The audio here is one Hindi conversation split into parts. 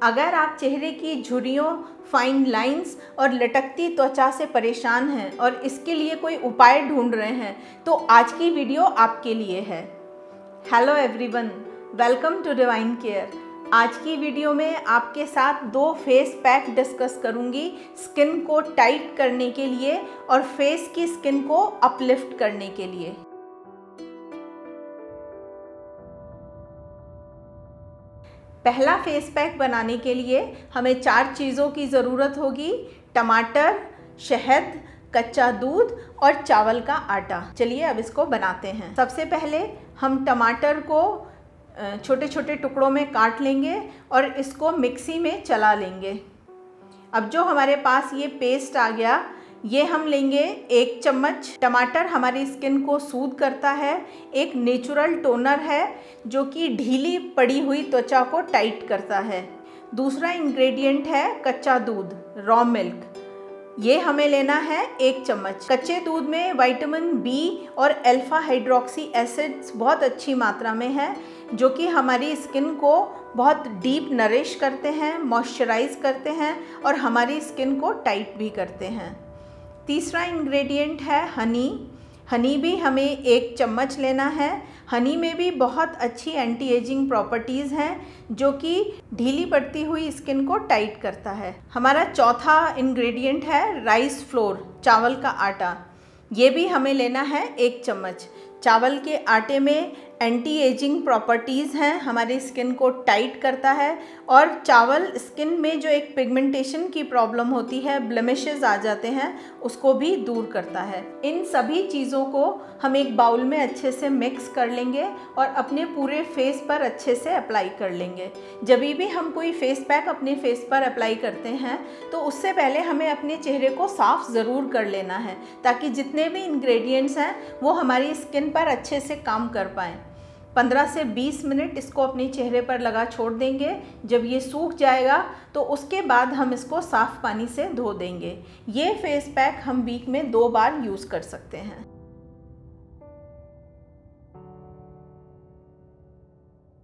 अगर आप चेहरे की झुर्रियों फाइन लाइंस और लटकती त्वचा से परेशान हैं और इसके लिए कोई उपाय ढूंढ रहे हैं तो आज की वीडियो आपके लिए है। Hello everyone welcome to Divine Care आज की वीडियो में आपके साथ दो फेस पैक डिस्कस करूँगी स्किन को टाइट करने के लिए और फेस की स्किन को अपलिफ्ट करने के लिए। पहला फेस पैक बनाने के लिए हमें चार चीज़ों की ज़रूरत होगी। टमाटर, शहद, कच्चा दूध और चावल का आटा। चलिए अब इसको बनाते हैं। सबसे पहले हम टमाटर को छोटे छोटे टुकड़ों में काट लेंगे और इसको मिक्सी में चला लेंगे। अब जो हमारे पास ये पेस्ट आ गया ये हम लेंगे एक चम्मच। टमाटर हमारी स्किन को सूद करता है। एक नेचुरल टोनर है, जो कि ढीली पड़ी हुई त्वचा को टाइट करता है। दूसरा इंग्रेडिएंट है कच्चा दूध, रॉ मिल्क। ये हमें लेना है एक चम्मच। कच्चे दूध में विटामिन बी और अल्फ़ा हाइड्रोक्सी एसिड्स बहुत अच्छी मात्रा में है, जो कि हमारी स्किन को बहुत डीप नरिश करते हैं, मॉइस्चराइज करते हैं और हमारी स्किन को टाइट भी करते हैं। तीसरा इंग्रेडिएंट है हनी हनी भी हमें एक चम्मच लेना है. हनी में भी बहुत अच्छी एंटी एजिंग प्रॉपर्टीज़ हैं, जो कि ढीली पड़ती हुई स्किन को टाइट करता है. हमारा चौथा इंग्रेडिएंट है राइस फ्लोर चावल का आटा. ये भी हमें लेना है एक चम्मच. चावल के आटे में एंटी एजिंग प्रॉपर्टीज़ हैं, हमारी स्किन को टाइट करता है और चावल स्किन में जो एक पिगमेंटेशन की प्रॉब्लम होती है ब्लमिशेज आ जाते हैं, उसको भी दूर करता है। इन सभी चीज़ों को हम एक बाउल में अच्छे से मिक्स कर लेंगे और अपने पूरे फेस पर अच्छे से अप्लाई कर लेंगे। जब भी हम कोई फेस पैक अपने फेस पर अप्लाई करते हैं तो उससे पहले हमें अपने चेहरे को साफ़ ज़रूर कर लेना है, ताकि जितने भी इंग्रेडिएंट्स हैं, वो हमारी स्किन पर अच्छे से काम कर पाएँ। 15 से 20 मिनट इसको अपने चेहरे पर लगा छोड़ देंगे। जब ये सूख जाएगा तो उसके बाद हम इसको साफ़ पानी से धो देंगे। ये फेस पैक हम वीक में दो बार यूज़ कर सकते हैं।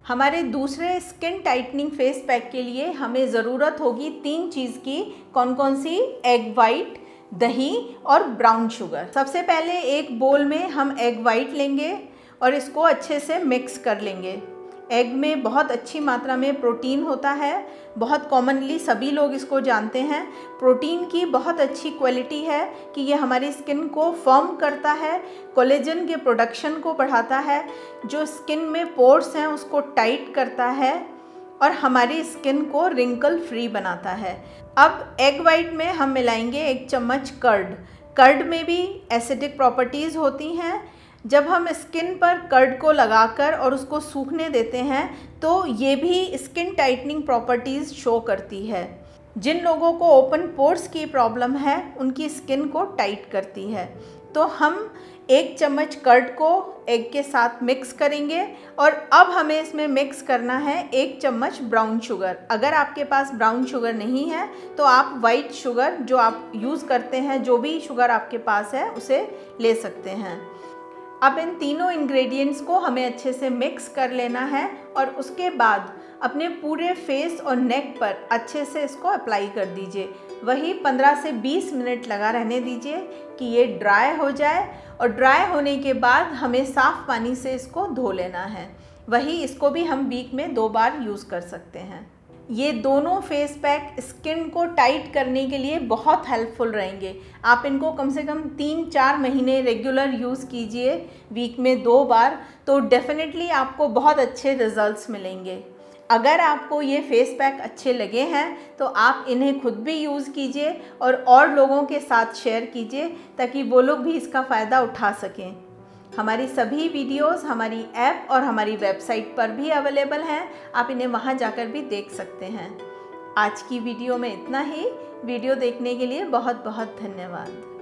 हमारे दूसरे स्किन टाइटनिंग फेस पैक के लिए हमें ज़रूरत होगी तीन चीज़ की। कौन कौन सी? एग वाइट दही और ब्राउन शुगर सबसे पहले एक बोल में हम एग वाइट लेंगे। और इसको अच्छे से मिक्स कर लेंगे। एग में बहुत अच्छी मात्रा में प्रोटीन होता है। बहुत कॉमनली सभी लोग इसको जानते हैं। प्रोटीन की बहुत अच्छी क्वालिटी है कि ये हमारी स्किन को फर्म करता है कोलेजन के प्रोडक्शन को बढ़ाता है, जो स्किन में पोर्स हैं उसको टाइट करता है और हमारी स्किन को रिंकल फ्री बनाता है। अब एग वाइट में हम मिलाएँगे एक चम्मच कर्ड कर्ड में भी एसिडिक प्रॉपर्टीज़ होती हैं। जब हम स्किन पर कर्ड को लगाकर और उसको सूखने देते हैं तो ये भी स्किन टाइटनिंग प्रॉपर्टीज़ शो करती है। जिन लोगों को ओपन पोर्स की प्रॉब्लम है, उनकी स्किन को टाइट करती है। तो हम एक चम्मच कर्ड को एग के साथ मिक्स करेंगे और अब हमें इसमें मिक्स करना है एक चम्मच ब्राउन शुगर। अगर आपके पास ब्राउन शुगर नहीं है तो आप वाइट शुगर जो आप यूज़ करते हैं, जो भी शुगर आपके पास है, उसे ले सकते हैं। अब इन तीनों इंग्रेडिएंट्स को हमें अच्छे से मिक्स कर लेना है और उसके बाद अपने पूरे फेस और नेक पर अच्छे से इसको अप्लाई कर दीजिए। वही 15 से 20 मिनट लगा रहने दीजिए कि ये ड्राई हो जाए और ड्राई होने के बाद हमें साफ़ पानी से इसको धो लेना है। वही इसको भी हम वीक में दो बार यूज़ कर सकते हैं। ये दोनों फेस पैक स्किन को टाइट करने के लिए बहुत हेल्पफुल रहेंगे। आप इनको कम से कम तीन, चार महीने रेगुलर यूज़ कीजिए वीक में दो बार तो डेफिनेटली आपको बहुत अच्छे रिजल्ट्स मिलेंगे। अगर आपको ये फेस पैक अच्छे लगे हैं तो आप इन्हें खुद भी यूज़ कीजिए और और लोगों के साथ शेयर कीजिए, ताकि वो लोग भी इसका फ़ायदा उठा सकें। हमारी सभी वीडियोस हमारी ऐप और हमारी वेबसाइट पर भी अवेलेबल हैं। आप इन्हें वहाँ जाकर भी देख सकते हैं। आज की वीडियो में इतना ही। वीडियो देखने के लिए बहुत बहुत धन्यवाद।